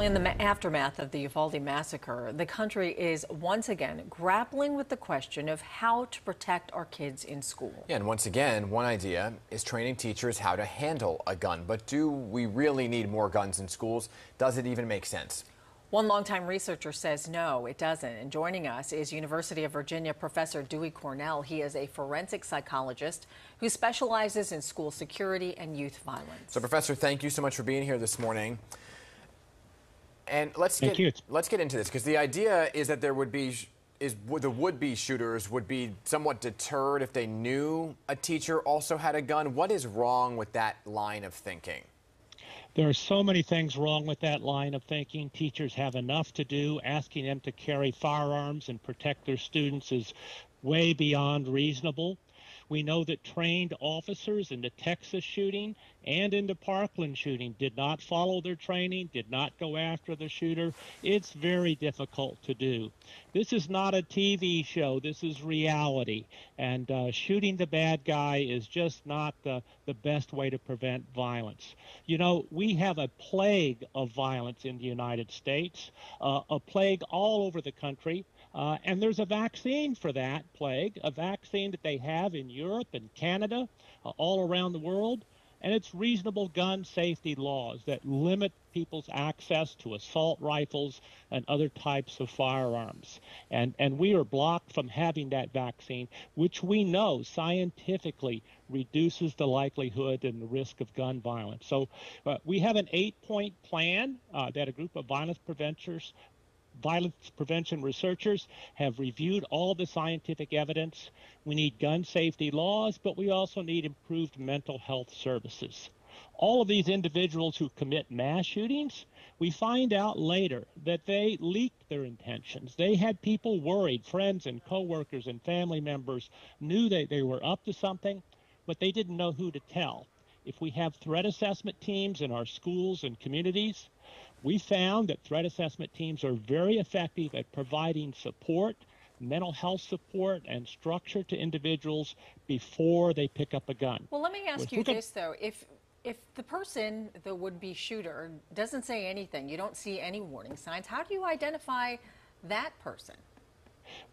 In the ma- aftermath of the Uvalde massacre, the country is once again grappling with the question of how to protect our kids in school. Yeah, and once again, one idea is training teachers how to handle a gun. But do we really need more guns in schools? Does it even make sense? One longtime researcher says no, it doesn't. And joining us is University of Virginia professor Dewey Cornell. He is a forensic psychologist who specializes in school security and youth violence. So, Professor, thank you so much for being here this morning. And let's get let's get into this because the idea is that there would be is the would-be shooters would be somewhat deterred if they knew a teacher also had a gun. What is wrong with that line of thinking? There are so many things wrong with that line of thinking. Teachers have enough to do. Asking them to carry firearms and protect their students is way beyond reasonable. We know that trained officers in the Texas shooting and in the Parkland shooting did not follow their training, did not go after the shooter. It's very difficult to do. This is not a TV show, this is reality. And uh, shooting the bad guy is just not the, the best way to prevent violence. You know, we have a plague of violence in the United States, uh, a plague all over the country. Uh, and there's a vaccine for that plague, a vaccine that they have in Europe and Canada, uh, all around the world. And it's reasonable gun safety laws that limit people's access to assault rifles and other types of firearms. And, and we are blocked from having that vaccine, which we know scientifically reduces the likelihood and the risk of gun violence. So uh, we have an eight point plan uh, that a group of violence preventers violence prevention researchers have reviewed all the scientific evidence. We need gun safety laws, but we also need improved mental health services. All of these individuals who commit mass shootings, we find out later that they leaked their intentions. They had people worried, friends and coworkers and family members knew that they were up to something, but they didn't know who to tell. If we have threat assessment teams in our schools and communities, we found that threat assessment teams are very effective at providing support, mental health support, and structure to individuals before they pick up a gun. Well, let me ask you this though: if if the person, the would-be shooter, doesn't say anything, you don't see any warning signs. How do you identify that person?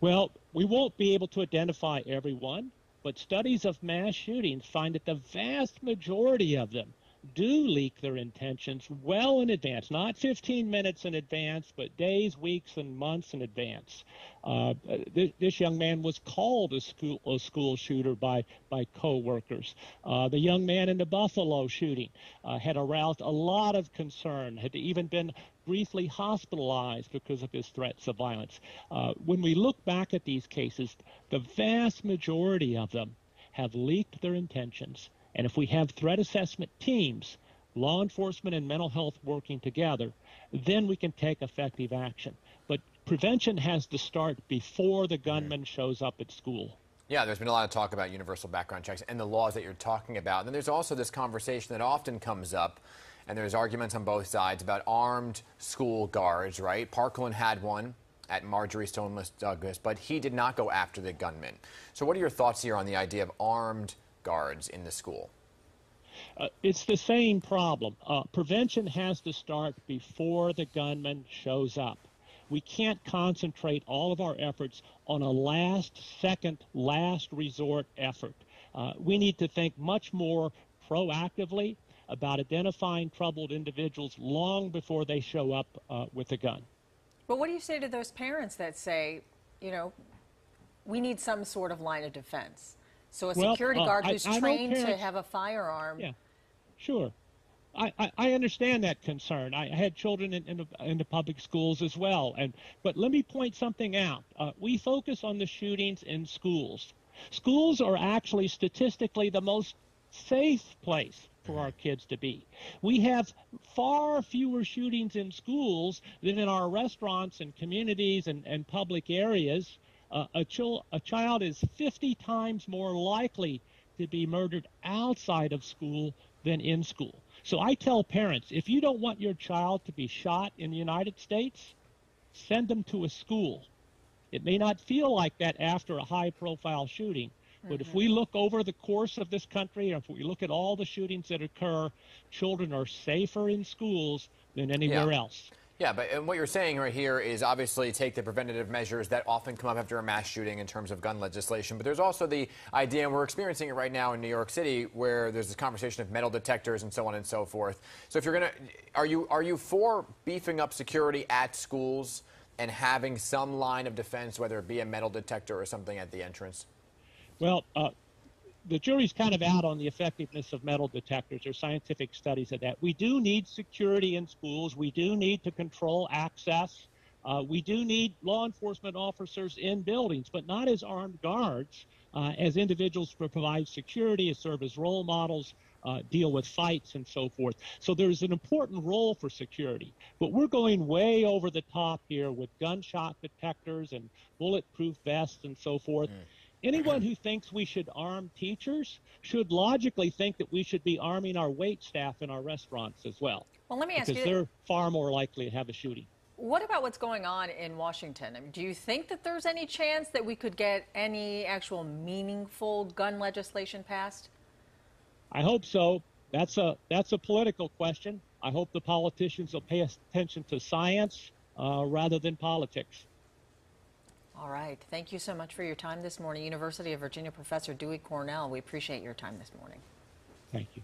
Well, we won't be able to identify everyone, but studies of mass shootings find that the vast majority of them do leak their intentions well in advance, not 15 minutes in advance, but days, weeks, and months in advance. Uh, th- this young man was called a school, a school shooter by, by coworkers. Uh, the young man in the Buffalo shooting uh, had aroused a lot of concern, had even been briefly hospitalized because of his threats of violence. Uh, when we look back at these cases, the vast majority of them have leaked their intentions. And if we have threat assessment teams, law enforcement and mental health working together, then we can take effective action. But prevention has to start before the gunman shows up at school. Yeah, there's been a lot of talk about universal background checks and the laws that you're talking about. And then there's also this conversation that often comes up, and there's arguments on both sides about armed school guards, right? Parkland had one at Marjory Stoneman Douglas, but he did not go after the gunman. So, what are your thoughts here on the idea of armed guards in the school? Uh, it's the same problem. Uh, prevention has to start before the gunman shows up. We can't concentrate all of our efforts on a last second, last resort effort. Uh, we need to think much more proactively about identifying troubled individuals long before they show up uh, with a gun. But what do you say to those parents that say, you know, we need some sort of line of defense? So a Well, security uh, guard I- who's I know trained to have a firearm. Yeah, sure. I, I, I understand that concern. I had children in, in, the, in the public schools as well. And but let me point something out. Uh, we focus on the shootings in schools. Schools are actually statistically the most safe place for our kids to be. We have far fewer shootings in schools than in our restaurants and communities and, and public areas. Uh, a, chil- a child is 50 times more likely to be murdered outside of school than in school. So I tell parents if you don't want your child to be shot in the United States, send them to a school. It may not feel like that after a high profile shooting, but if mm-hmm. we look over the course of this country, if we look at all the shootings that occur, children are safer in schools than anywhere Yeah. else. Yeah, but and what you're saying right here is obviously take the preventative measures that often come up after a mass shooting in terms of gun legislation. But there's also the idea, and we're experiencing it right now in New York City, where there's this conversation of metal detectors and so on and so forth. So if you're gonna, are you are you for beefing up security at schools and having some line of defense, whether it be a metal detector or something at the entrance? Well, uh, the jury's kind of out on the effectiveness of metal detectors. There's scientific studies of that. We do need security in schools. We do need to control access. Uh, we do need law enforcement officers in buildings, but not as armed guards, uh, as individuals to provide security, as serve as role models, uh, deal with fights, and so forth. So there's an important role for security. But we're going way over the top here with gunshot detectors and bulletproof vests and so forth. Anyone who thinks we should arm teachers should logically think that we should be arming our wait staff in our restaurants as well. Well, let me ask because you. they're far more likely to have a shooting. What about what's going on in Washington? I mean, do you think that there's any chance that we could get any actual meaningful gun legislation passed? I hope so. That's a that's a political question. I hope the politicians will pay attention to science uh, rather than politics. All right. Thank you so much for your time this morning. University of Virginia professor Dewey Cornell, we appreciate your time this morning. Thank you.